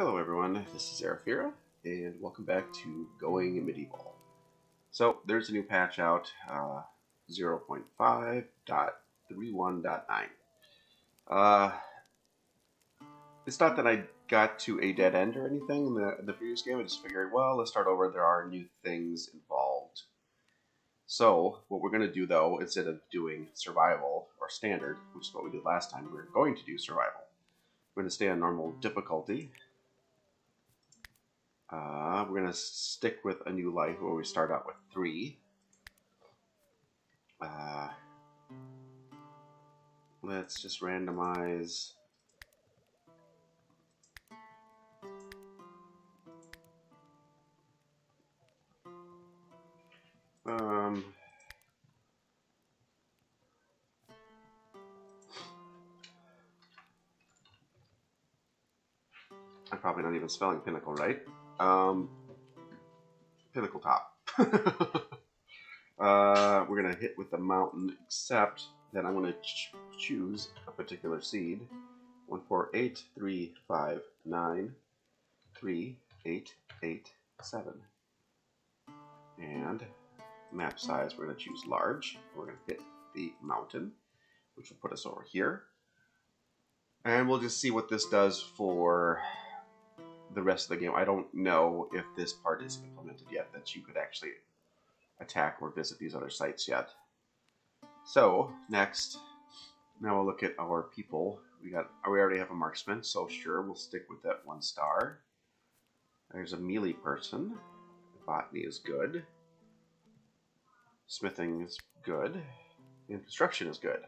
Hello everyone, this is Seraphira, and welcome back to Going Medieval. So, there's a new patch out, uh, 0.5.31.9. Uh, it's not that I got to a dead end or anything in the, the previous game, I just figured, well, let's start over, there are new things involved. So, what we're going to do though, instead of doing survival or standard, which is what we did last time, we're going to do survival. We're going to stay on normal difficulty, uh, we're going to stick with a new life where we start out with three. Uh, let's just randomize. Um, I'm probably not even spelling pinnacle right. Um, pinnacle top. uh, we're going to hit with the mountain, except that I'm going to ch choose a particular seed. 1, 4, 8, 3, 5, 9, 3, 8, 8, 7. And map size, we're going to choose large. We're going to hit the mountain, which will put us over here. And we'll just see what this does for the rest of the game. I don't know if this part is implemented yet, that you could actually attack or visit these other sites yet. So, next, now we'll look at our people. We got we already have a marksman, so sure, we'll stick with that one star. There's a melee person. Botany is good. Smithing is good. Construction is good.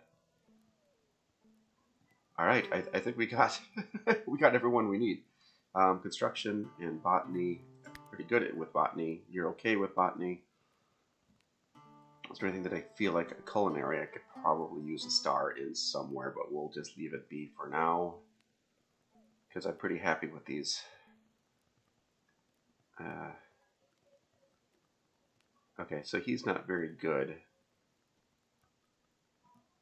All right, I, I think we got we got everyone we need. Um, construction and botany, pretty good at with botany. You're okay with botany. Is there anything that I feel like a culinary I could probably use a star in somewhere, but we'll just leave it be for now. Because I'm pretty happy with these. Uh, okay, so he's not very good.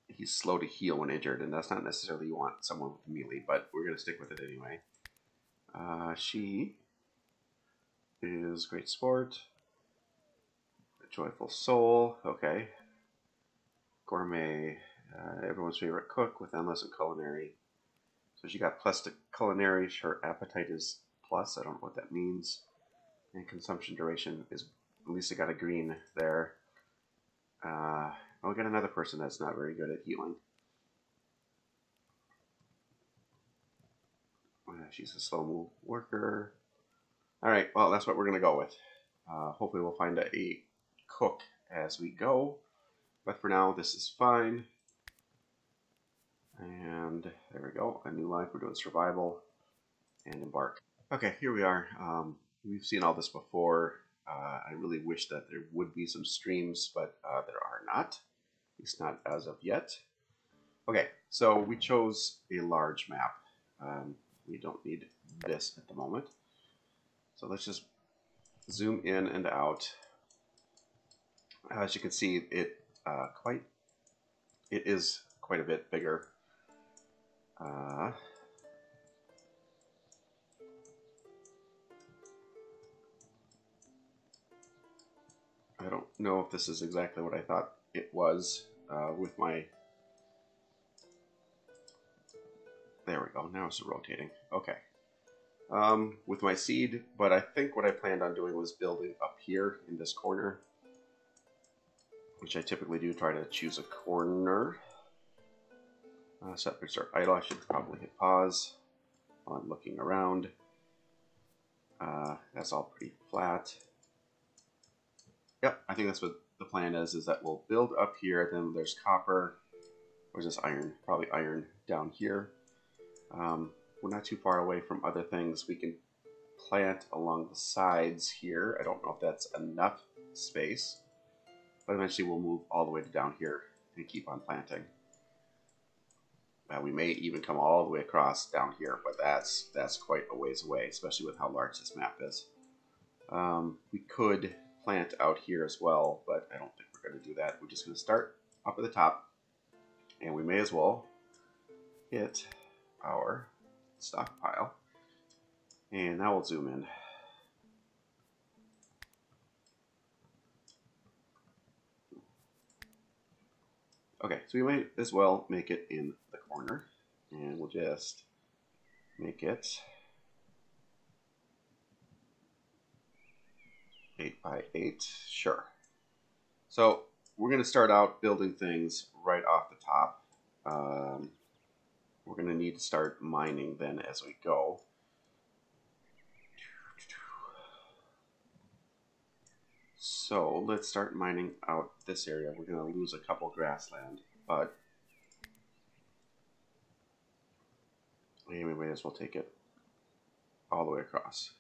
He's slow to heal when injured, and that's not necessarily you want someone with melee, but we're going to stick with it anyway. Uh, she is great sport. A joyful soul. Okay. Gourmet. Uh, everyone's favorite cook with endless culinary. So she got plus to culinary. Her appetite is plus. I don't know what that means. And consumption duration is I got a green there. Uh, I'll get another person that's not very good at healing. She's a slow move worker. All right, well, that's what we're going to go with. Uh, hopefully we'll find a, a cook as we go. But for now, this is fine. And there we go, a new life. We're doing survival and embark. Okay, here we are. Um, we've seen all this before. Uh, I really wish that there would be some streams, but uh, there are not. At least not as of yet. Okay, so we chose a large map. Um, we don't need this at the moment. So let's just zoom in and out. As you can see, it uh, quite it is quite a bit bigger. Uh, I don't know if this is exactly what I thought it was uh, with my There we go. Now it's rotating. Okay. Um, with my seed, but I think what I planned on doing was building up here in this corner, which I typically do, try to choose a corner. Uh, set start idle, I should probably hit pause while I'm looking around. Uh, that's all pretty flat. Yep, I think that's what the plan is, is that we'll build up here, then there's copper, or is this iron? Probably iron down here. Um, we're not too far away from other things. We can plant along the sides here. I don't know if that's enough space, but eventually we'll move all the way to down here and keep on planting. Uh, we may even come all the way across down here, but that's that's quite a ways away, especially with how large this map is. Um, we could plant out here as well, but I don't think we're going to do that. We're just going to start up at the top, and we may as well hit our stockpile. And now we'll zoom in. Okay, so we might as well make it in the corner. And we'll just make it 8 by 8. Sure. So we're going to start out building things right off the top. Um, we're going to need to start mining then as we go. So let's start mining out this area. We're going to lose a couple grassland, but we may as well take it all the way across.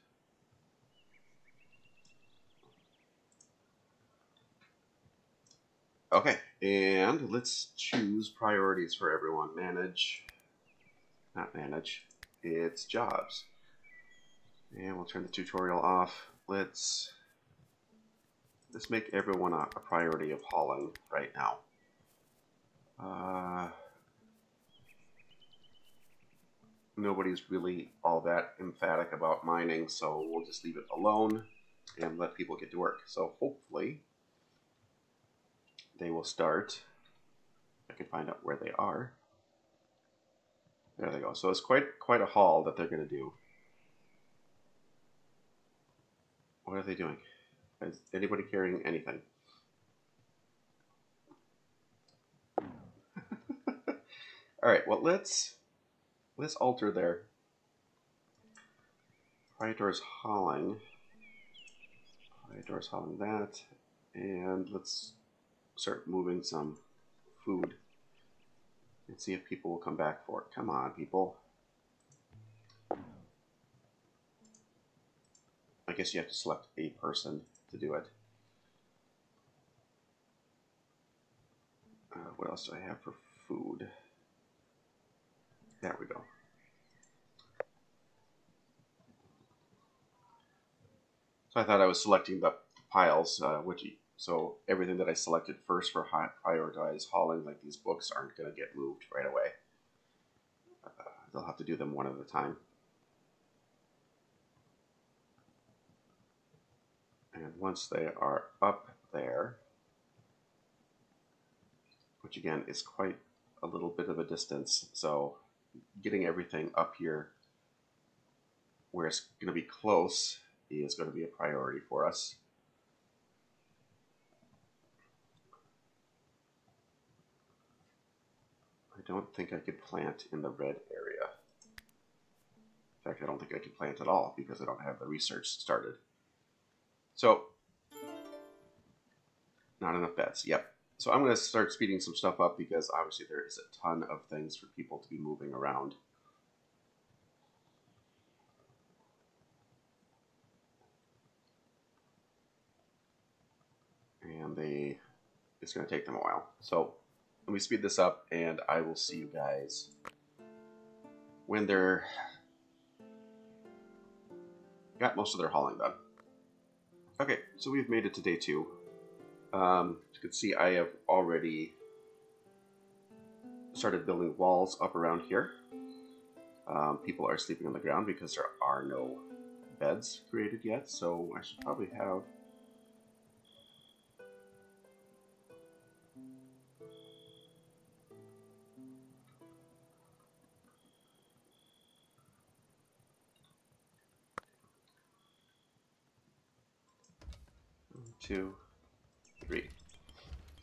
Okay, and let's choose priorities for everyone. Manage, not manage, it's jobs. And we'll turn the tutorial off. Let's let's make everyone a, a priority of hauling right now. Uh, nobody's really all that emphatic about mining, so we'll just leave it alone and let people get to work. So hopefully they will start. I can find out where they are. There they go. So it's quite quite a haul that they're going to do. What are they doing? Is anybody carrying anything? All right. Well, let's let's alter their prioritize hauling. prioritize hauling that, and let's start moving some food and see if people will come back for it. Come on, people. I guess you have to select a person to do it. Uh, what else do I have for food? There we go. So I thought I was selecting the piles, uh, which so everything that I selected first for high prioritize hauling, like these books, aren't going to get moved right away. Uh, they'll have to do them one at a time. And once they are up there, which again is quite a little bit of a distance, so getting everything up here where it's going to be close is going to be a priority for us. Don't think I could plant in the red area. In fact, I don't think I could plant at all because I don't have the research started. So, not enough beds. Yep. So I'm going to start speeding some stuff up because obviously there is a ton of things for people to be moving around. And they, it's going to take them a while. So let me speed this up and I will see you guys when they're got most of their hauling done. Okay, so we've made it to day two. Um, as you can see, I have already started building walls up around here. Um, people are sleeping on the ground because there are no beds created yet, so I should probably have two, three.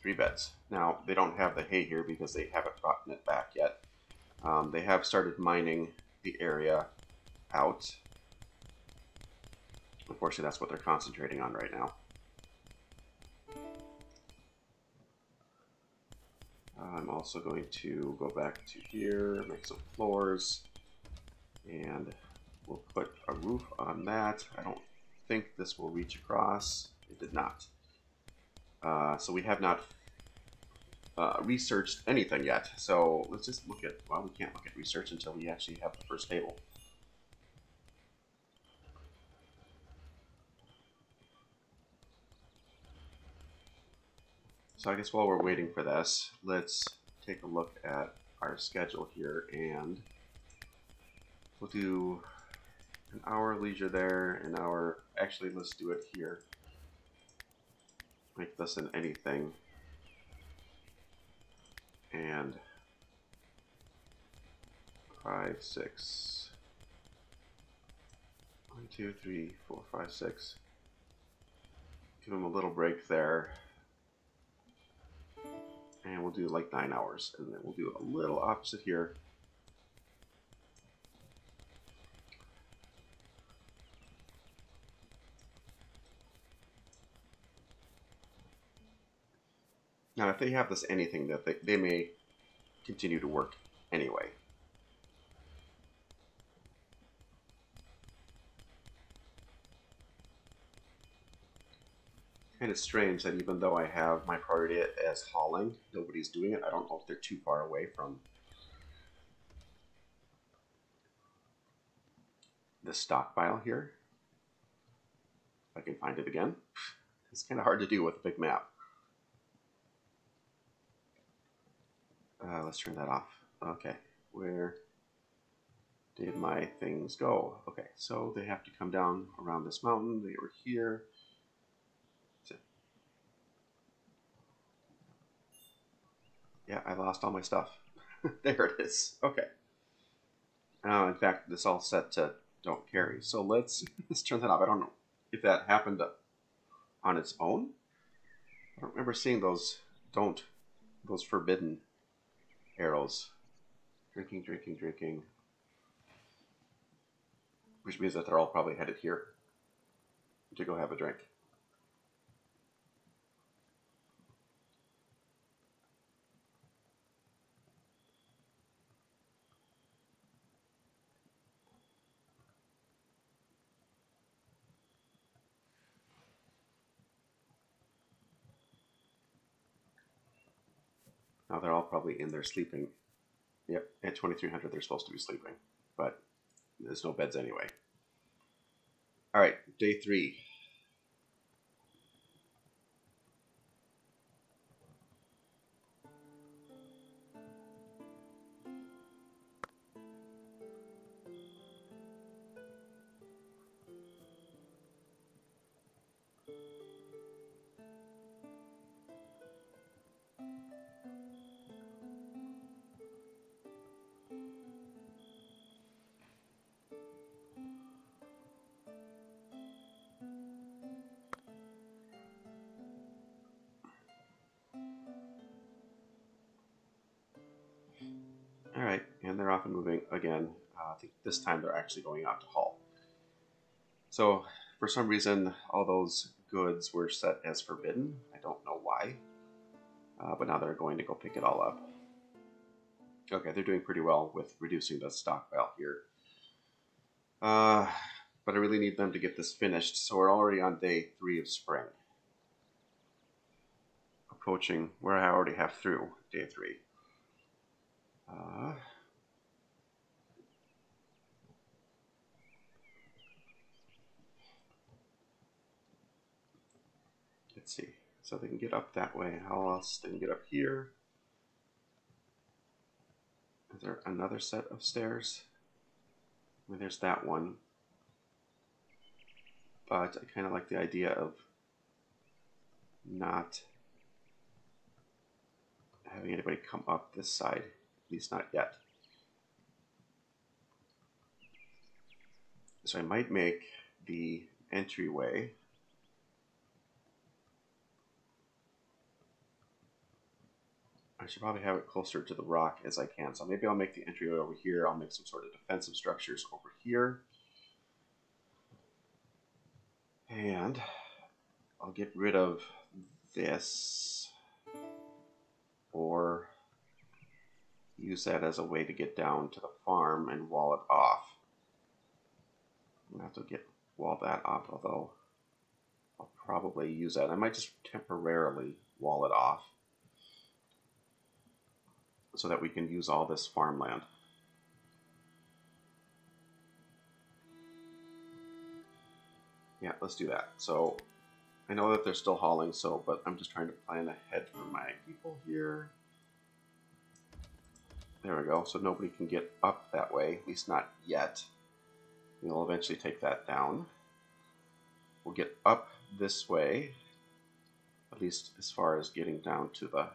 Three beds. Now, they don't have the hay here because they haven't gotten it back yet. Um, they have started mining the area out. Unfortunately, that's what they're concentrating on right now. I'm also going to go back to here, make some floors, and we'll put a roof on that. I don't think this will reach across. It did not. Uh, so we have not uh, researched anything yet. So let's just look at, well, we can't look at research until we actually have the first table. So I guess while we're waiting for this, let's take a look at our schedule here and we'll do an hour leisure there, an hour. Actually, let's do it here. Make this an anything. And five, six. One, two, three, four, five, six. Give him a little break there. And we'll do like nine hours. And then we'll do a little opposite here. Now, if they have this anything, that they, they may continue to work anyway. Kind of strange that even though I have my priority as hauling, nobody's doing it. I don't know if they're too far away from the stockpile here. If I can find it again. It's kind of hard to do with a big map. Uh, let's turn that off. Okay, where did my things go? Okay, so they have to come down around this mountain. They were here. Yeah, I lost all my stuff. there it is. Okay. Uh, in fact, this all set to don't carry. So let's let's turn that off. I don't know if that happened on its own. I don't remember seeing those don't those forbidden arrows. Drinking, drinking, drinking. Which means that they're all probably headed here to go have a drink. They're all probably in there sleeping. Yep, at 2300 they're supposed to be sleeping, but there's no beds anyway. All right, day three. They're off and moving again. Uh, I think this time they're actually going out to haul. So for some reason, all those goods were set as forbidden. I don't know why, uh, but now they're going to go pick it all up. Okay, they're doing pretty well with reducing the stockpile here. Uh, but I really need them to get this finished, so we're already on day three of spring. Approaching where I already have through day three. Uh, let's see. So they can get up that way. How else they can get up here? Is there another set of stairs? I mean, there's that one. But I kind of like the idea of not having anybody come up this side. At least not yet. So I might make the entryway I should probably have it closer to the rock as I can. So maybe I'll make the entryway over here. I'll make some sort of defensive structures over here. And I'll get rid of this or use that as a way to get down to the farm and wall it off. I'm going to have to get wall that off, although I'll probably use that. I might just temporarily wall it off so that we can use all this farmland. Yeah, let's do that. So I know that they're still hauling, so but I'm just trying to plan ahead for my people here. There we go. So nobody can get up that way, at least not yet. We'll eventually take that down. We'll get up this way, at least as far as getting down to the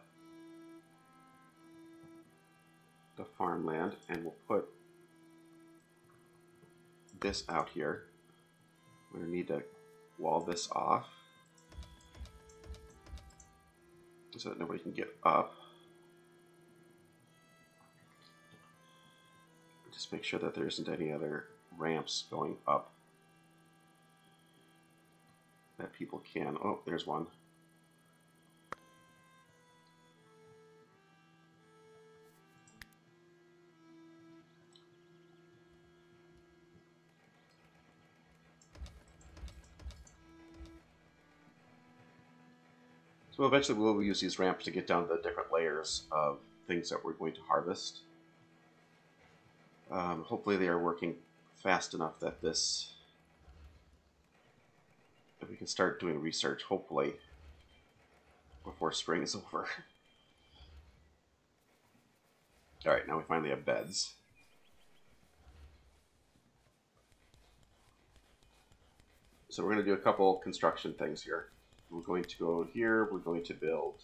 the farmland, and we'll put this out here. We're going to need to wall this off so that nobody can get up. Just make sure that there isn't any other ramps going up that people can. Oh, there's one. So eventually we'll use these ramps to get down the different layers of things that we're going to harvest. Um, hopefully they are working fast enough that this that we can start doing research hopefully before spring is over. Alright, now we finally have beds. So we're going to do a couple construction things here. We're going to go here, we're going to build.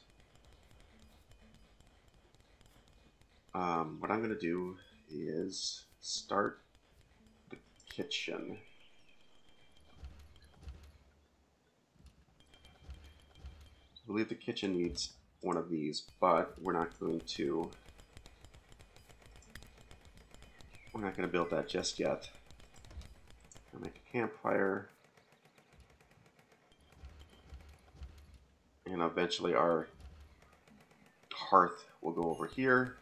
Um, what I'm going to do is start the kitchen. I believe the kitchen needs one of these, but we're not going to we're not going to build that just yet. I'll make a campfire. And eventually our hearth will go over here.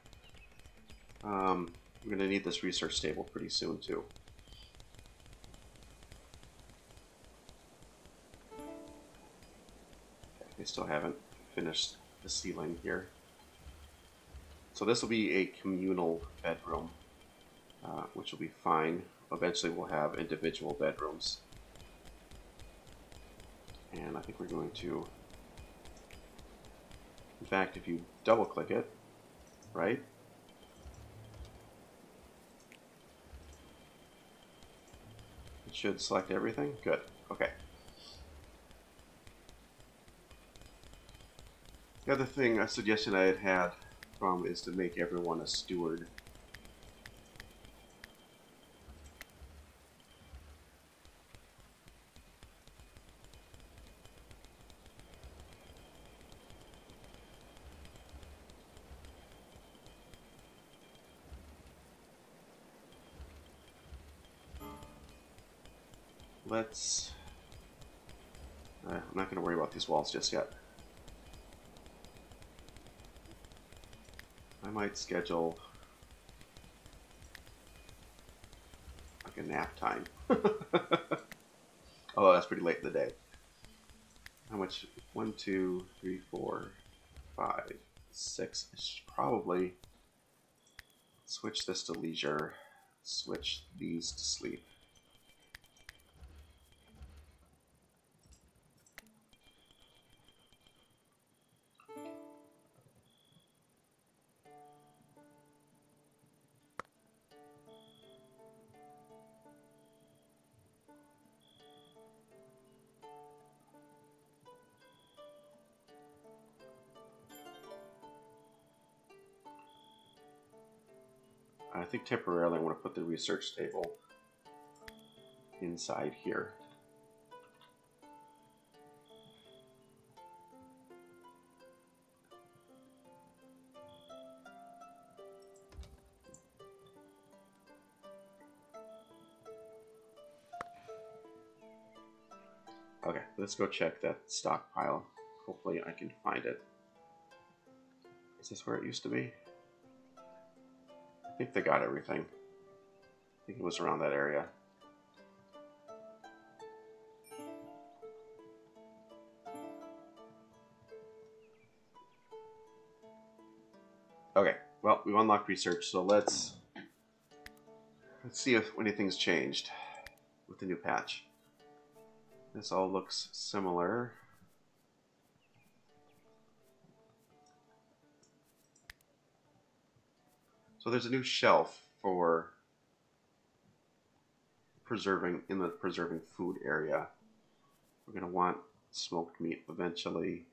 Um, we're going to need this research table pretty soon too. They still haven't finished the ceiling here. So this will be a communal bedroom, uh, which will be fine. Eventually we'll have individual bedrooms. And I think we're going to in fact, if you double click it, right? It should select everything. Good. Okay. The other thing, a suggestion I had had from is to make everyone a steward. Let's... Uh, I'm not going to worry about these walls just yet. I might schedule like a nap time. oh, that's pretty late in the day. How much? One, two, three, four, five, six. I should probably switch this to leisure, switch these to sleep. I think temporarily I want to put the research table inside here. Okay, let's go check that stockpile. Hopefully I can find it. Is this where it used to be? I think they got everything. I think it was around that area. Okay, well, we've unlocked research, so let's let's see if anything's changed with the new patch. This all looks similar. So there's a new shelf for preserving in the preserving food area. We're going to want smoked meat eventually.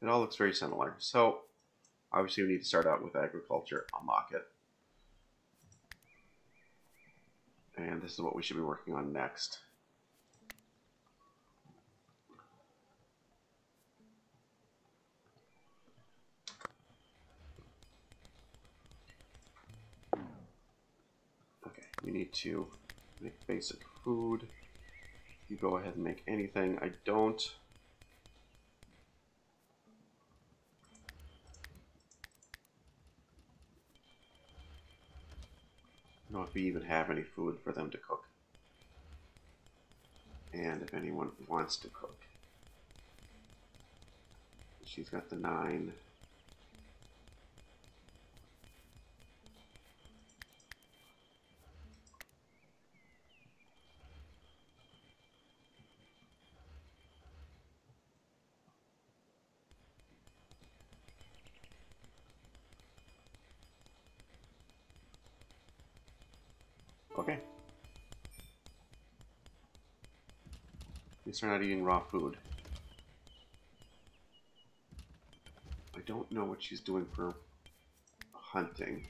It all looks very similar. So obviously we need to start out with agriculture, unlock it. And this is what we should be working on next. We need to make basic food. You go ahead and make anything. I don't know if we even have any food for them to cook. And if anyone wants to cook. She's got the nine. Okay. At least they're not eating raw food. I don't know what she's doing for hunting.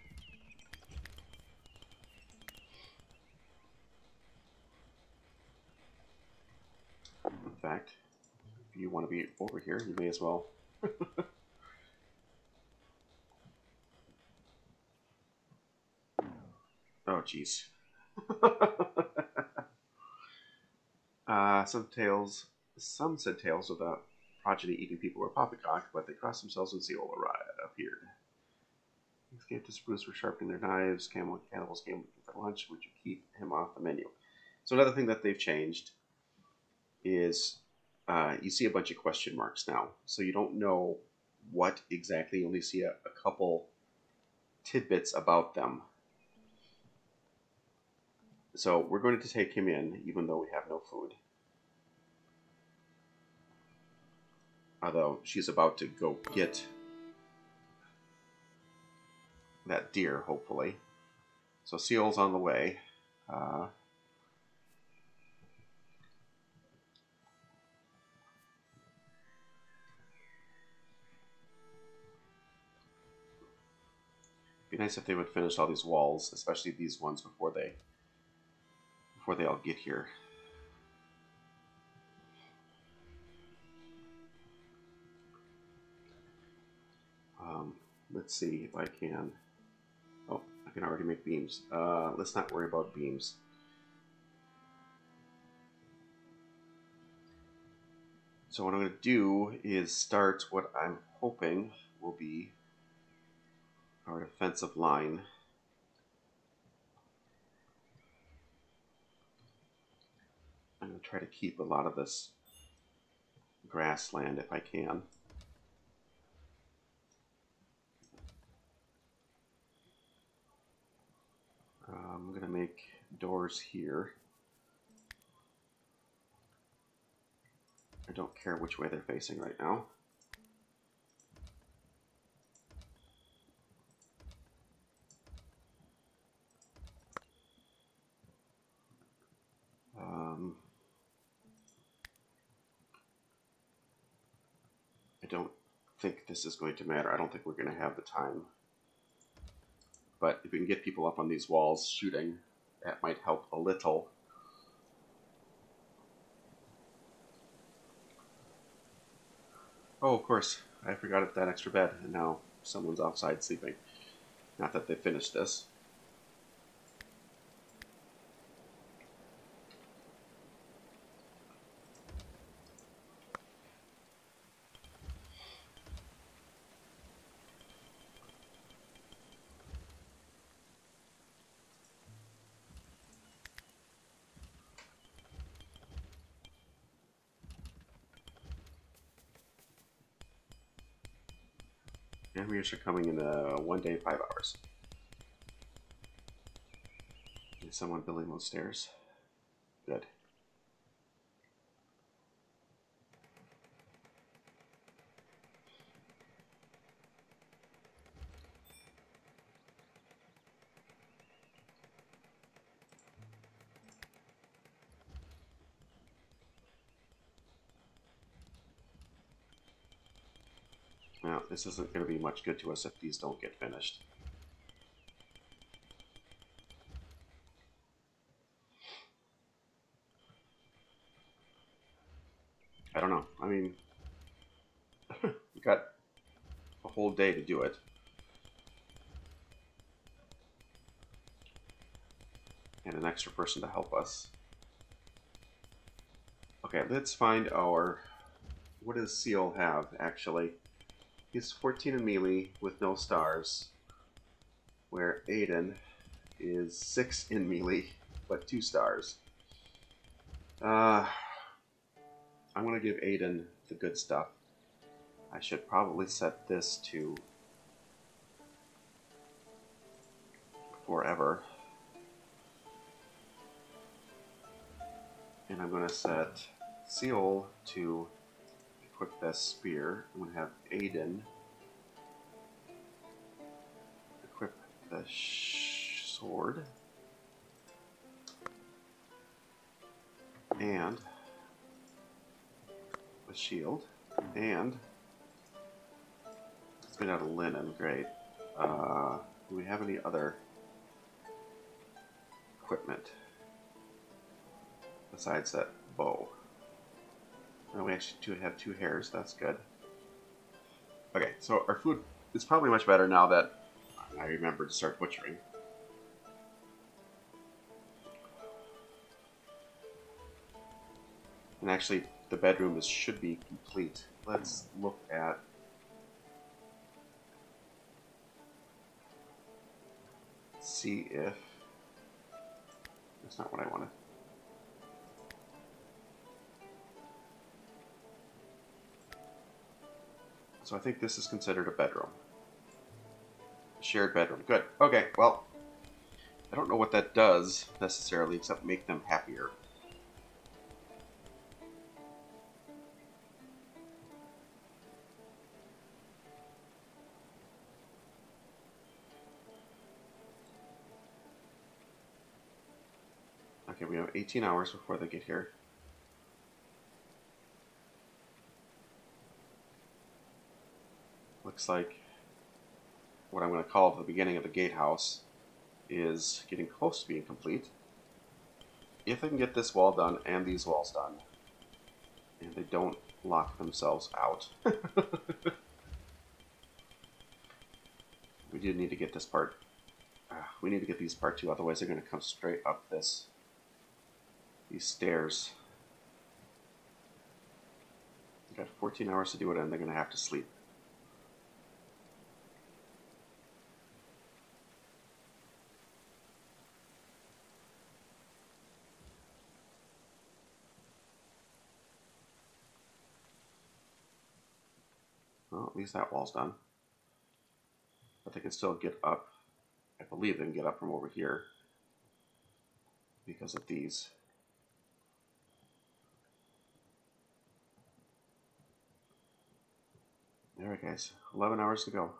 In fact, if you want to be over here, you may as well. oh, jeez. uh, some tales, some said tales the progeny eating people were poppycock, but they crossed themselves when Seol appeared. Escaped to Spruce were sharpening their knives. Camel cannibals came looking for lunch. Would you keep him off the menu? So another thing that they've changed is uh, you see a bunch of question marks now. So you don't know what exactly. You only see a, a couple tidbits about them. So we're going to take him in, even though we have no food. Although she's about to go get that deer, hopefully. So Seal's on the way. Uh, be nice if they would finish all these walls, especially these ones before they before they all get here. Um, let's see if I can. Oh, I can already make beams. Uh, let's not worry about beams. So what I'm going to do is start what I'm hoping will be our defensive line. I'm going to try to keep a lot of this grassland if I can. I'm going to make doors here. I don't care which way they're facing right now. Um, I don't think this is going to matter. I don't think we're going to have the time. But if we can get people up on these walls shooting, that might help a little. Oh, of course, I forgot that extra bed, and now someone's outside sleeping. Not that they finished this. Animators are coming in uh, one day, five hours. Is someone building those stairs? Good. Now, this isn't going to be much good to us if these don't get finished. I don't know. I mean, we got a whole day to do it. And an extra person to help us. Okay, let's find our... What does Seal have, actually? He's 14 in melee with no stars, where Aiden is 6 in melee, but 2 stars. Uh, I'm going to give Aiden the good stuff. I should probably set this to forever. And I'm going to set Seal to equip this spear. I'm going to have Aiden equip the sword. And the shield. And it's made out of linen, great. Uh, do we have any other equipment besides that bow? And we actually do have two hairs, that's good. Okay, so our food is probably much better now that I remember to start butchering. And actually, the bedroom is, should be complete. Let's look at see if that's not what I wanted. So I think this is considered a bedroom. Shared bedroom. Good. Okay, well, I don't know what that does necessarily except make them happier. Okay, we have 18 hours before they get here. Looks like what I'm going to call the beginning of the gatehouse is getting close to being complete. If I can get this wall done and these walls done, and they don't lock themselves out. we do need to get this part. Uh, we need to get these part two, otherwise they're going to come straight up this these stairs. We've got 14 hours to do it, and they're going to have to sleep. Least that wall's done. But they can still get up. I believe they can get up from over here because of these. There it guys, 11 hours to go.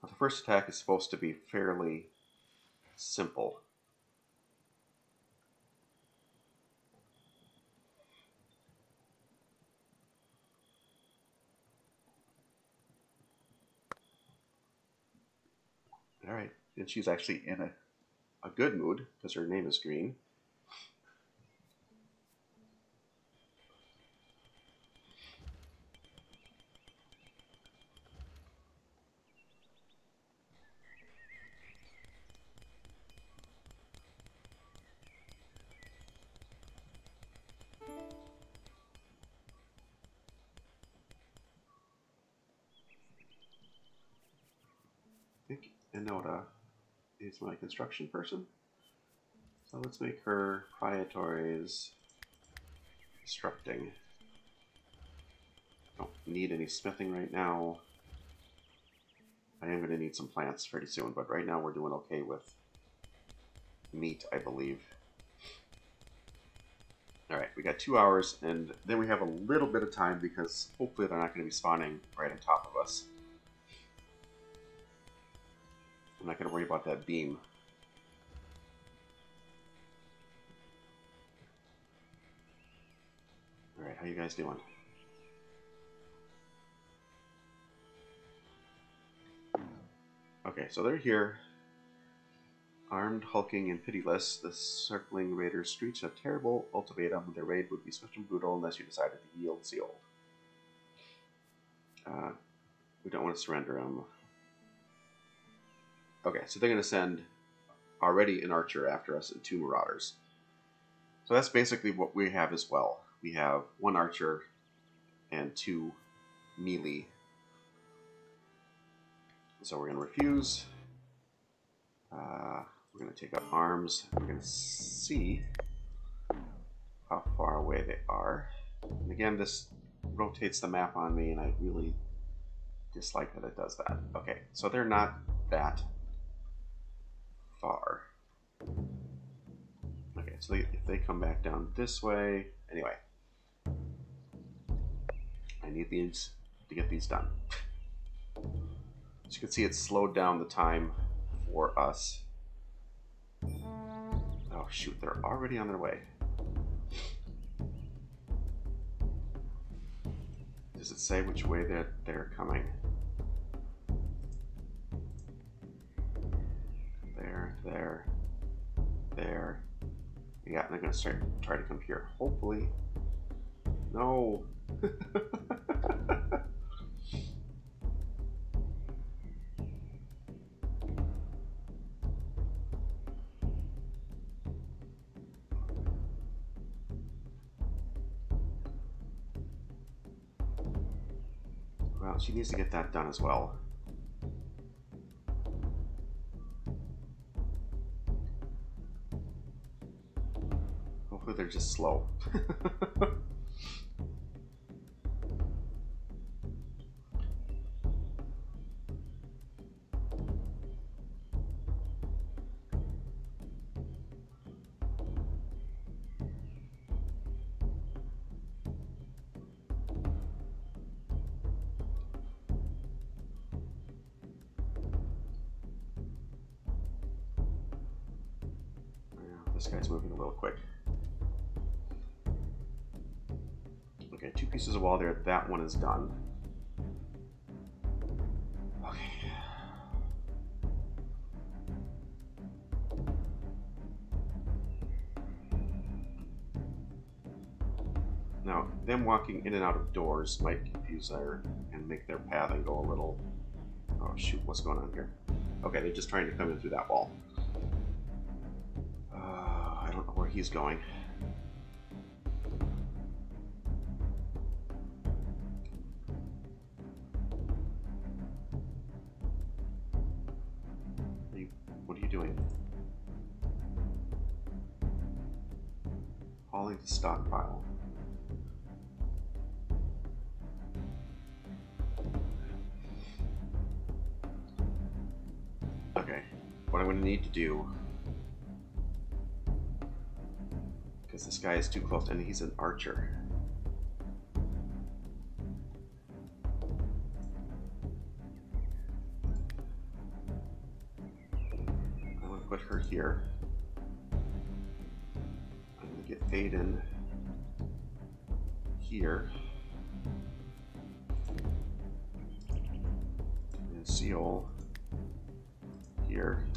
Now, the first attack is supposed to be fairly simple. All right, and she's actually in a, a good mood because her name is Green. Enoda is my construction person. So let's make her prioritize constructing. Don't need any smithing right now. I am going to need some plants pretty soon, but right now we're doing okay with meat, I believe. Alright, we got two hours, and then we have a little bit of time because hopefully they're not going to be spawning right on top of us. I'm not going to worry about that beam. Alright, how you guys doing? Okay, so they're here. Armed, hulking, and pitiless, the circling raiders screech a terrible ultimatum. Their raid would be swift and brutal unless you decided to yield Seoul. Uh, we don't want to surrender them. Okay, so they're going to send already an archer after us and two marauders. So that's basically what we have as well. We have one archer and two melee. So we're going to refuse. Uh, we're going to take up arms. We're going to see how far away they are. And again, this rotates the map on me, and I really dislike that it does that. Okay, so they're not that far. Okay, so they, if they come back down this way, anyway, I need these to get these done. As you can see, it's slowed down the time for us. Oh shoot, they're already on their way. Does it say which way that they're coming? There, there. Yeah, they're gonna start try to come here. Hopefully. No. well, she needs to get that done as well. Just slow. Two pieces of wall there. That one is done. Now, them walking in and out of doors might confuse their and make their path and go a little. Oh shoot! What's going on here? Okay, they're just trying to come in through that wall. Uh, I don't know where he's going. Do because this guy is too close and he's an archer. I'm going to put her here. I'm going to get Aiden here. And Seal here.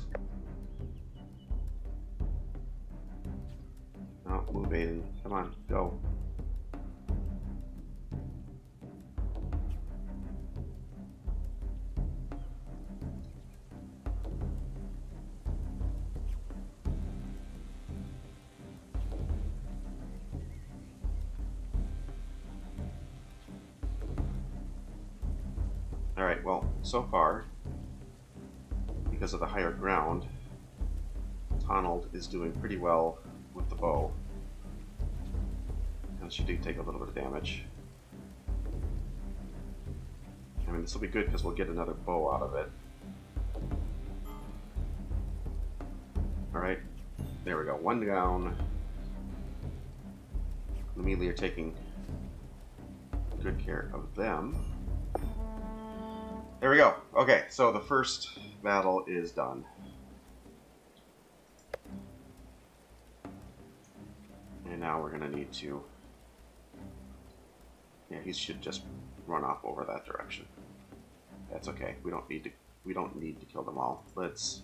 Aiden. Come on, go. Alright, well, so far, because of the higher ground, Donald is doing pretty well with the bow. And she did take a little bit of damage. I mean, this will be good because we'll get another bow out of it. Alright, there we go. One down. The melee are taking good care of them. There we go. Okay, so the first battle is done. And now we're going to need to Yeah, he should just run off over that direction. That's okay. We don't need to. We don't need to kill them all. Let's.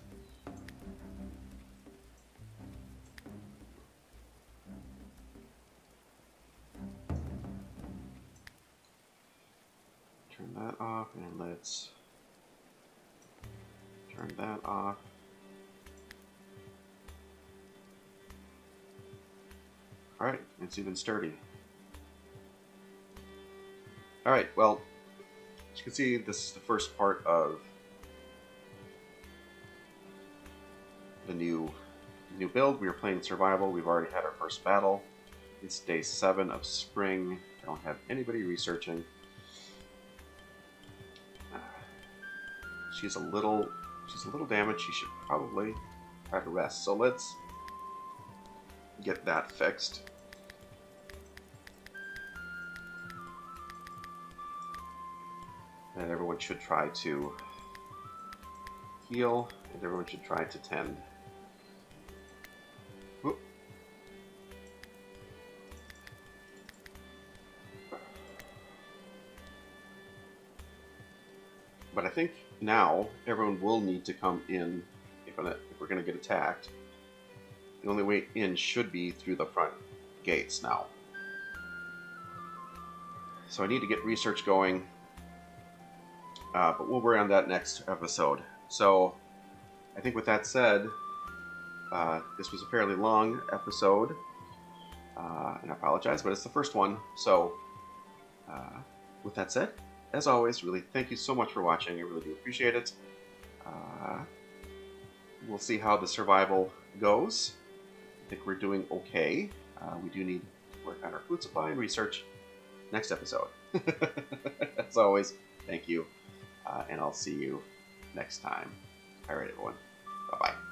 Turn that off, and let's turn that off. Alright, it's even sturdy. Alright, well, as you can see, this is the first part of the new new build. We are playing survival. We've already had our first battle. It's day seven of spring. I don't have anybody researching. She's a little she's a little damaged. She should probably try to rest. So let's get that fixed. And everyone should try to heal, and everyone should try to tend. But I think now everyone will need to come in if we're going to get attacked. The only way in should be through the front gates now. So I need to get research going uh, but we'll worry on that next episode. So, I think with that said, uh, this was a fairly long episode, uh, and I apologize, but it's the first one. So, uh, with that said, as always, really thank you so much for watching. I really do appreciate it. Uh, we'll see how the survival goes. I think we're doing okay. Uh, we do need to work on our food supply and research next episode. As always, thank you uh, and I'll see you next time. All right, everyone. Bye bye.